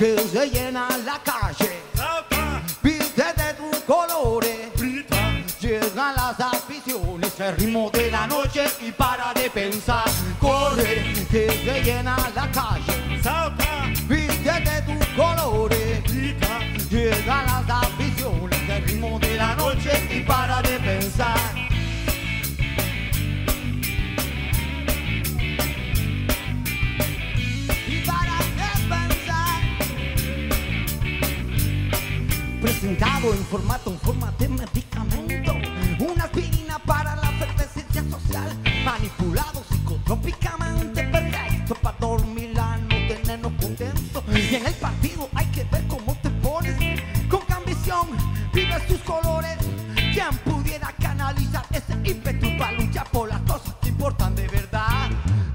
que se llena la calle. Viste de tus colores. Llegan las aficiones, el ritmo de la noche y para de pensar. Corre, que se llena la calle. Viste de tus colores. Llegan las aficiones, el ritmo de la noche y para de pensar. En formato, en forma de medicamento. Una aspirina para la efervescencia social. Manipulado psicotrópicamente perfecto para dormir la noche, tenernos contentos. Y en el partido hay que ver cómo te pones. Con ambición, vives tus colores. ¿Quién pudiera canalizar ese ímpetu para luchar por las cosas que importan de verdad?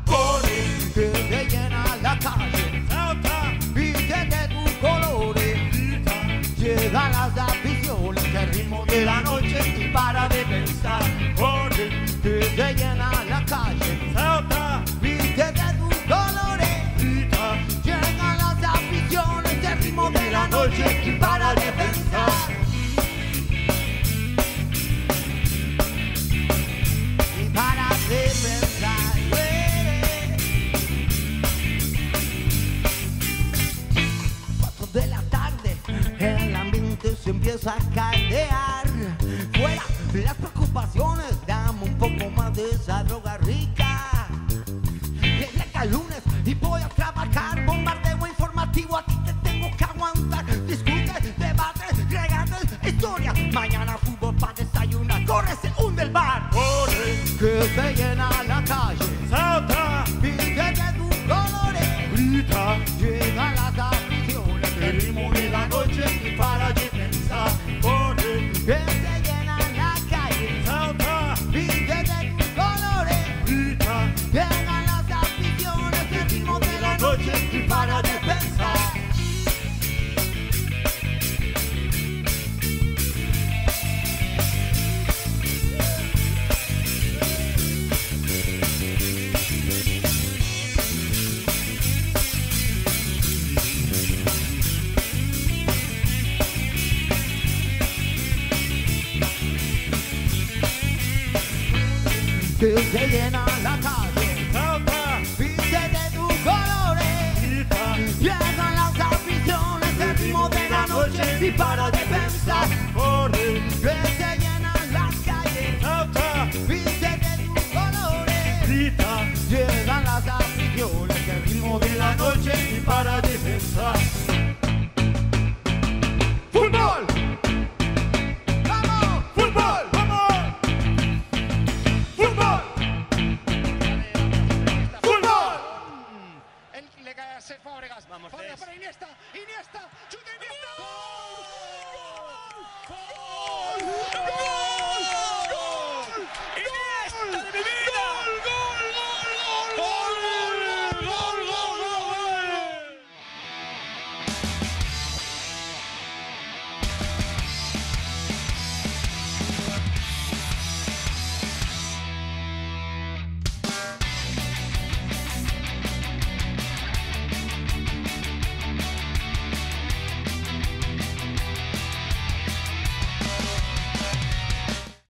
Corre, que llena la calle. salta, tus colores. Llegan las el ritmo de la noche y para de pensar. corre, Que se llena la calle, corre, Que se llena la calle, salta, viste de tus colores. grita, Llegan las aficiones, Que se llena la calle, viste de tus colores. Llegan las aficiones, el ritmo de la noche y para.